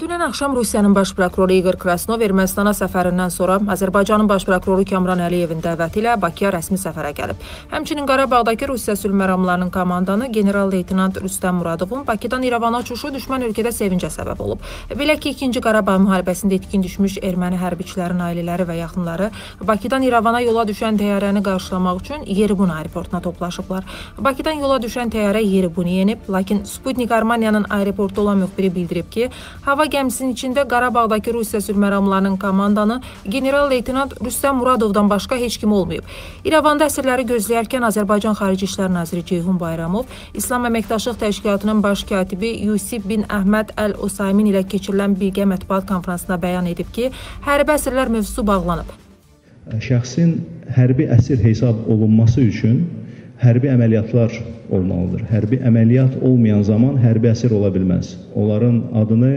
Dünən axşam Rusiyanın baş prokuroru Igor Krasnov Ermənistana səfərindən sonra Azərbaycanın baş prokuroru Kamran Əliyevin dəvəti ilə Bakıya rəsmi səfərə gəlib. Həmçinin Qarabağdakı Rusiya sülh məramlarının komandanı general-leytenant Rüstəm Muradovun Bakıdan İrəvana uçuşu düşmən ölkədə sevincə səbəb olub. Belə ki, 2-ci Qarabağ müharibəsində itkin düşmüş erməni hərbiçilərin ailələri və yaxınları Bakıdan İrəvana yola düşən təyyarəni qarşılamaq üçün Yeribun aeroportuna toplaşıblar. Bakıdan yola düşən təyyarə Yeribunu yenib, lakin Sputnik Armaniyanın aeroportda olan müxbiri bildirib ki, Hava gəmisinin içində Qarabağdakı Rusiya sülhməramlarının komandanı general-leytenant Rüstəm Muradovdan başqa heç kim olmayıb. İrəvanda əsirləri gözləyərkən Azərbaycan Xarici İşlər Naziri Ceyhun Bayramov, İslam Əməkdaşlıq Təşkilatının baş katibi Yusif bin Əhməd Əl-Osaymin ilə keçirilən birgə mətbuat konfransında bəyan edib ki, hərbi əsirlər mövzusu bağlanıb. Şəxsin hərbi əsir hesab olunması üçün hərbi əməliyyatlar olmalıdır. Hərbi əməliyyat olmayan zaman hərbi əsir ola bilməz. Onların adını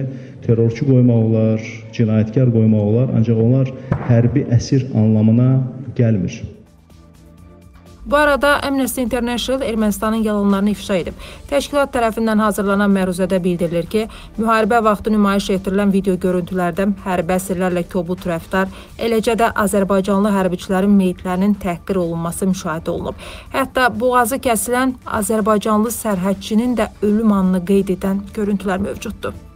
terrorçu qoymaq olar, cinayətkar qoymaq olar, ancaq onlar hərbi əsir anlamına gəlmir. Bu arada Amnesty International Ermənistanın yalanlarını ifşa edib. Təşkilat tərəfindən hazırlanan məruzədə bildirilir ki, müharibə vaxtı nümayiş etdirilən video görüntülərdə hərbi əsirlərlə kobud rəftar, eləcə də Azərbaycanlı hərbiçilərin meyitlərinin təhqir olunması müşahidə olunub. Hətta boğazı kəsilən Azərbaycanlı sərhədçinin də ölüm anını qeyd edən görüntülər mövcuddur.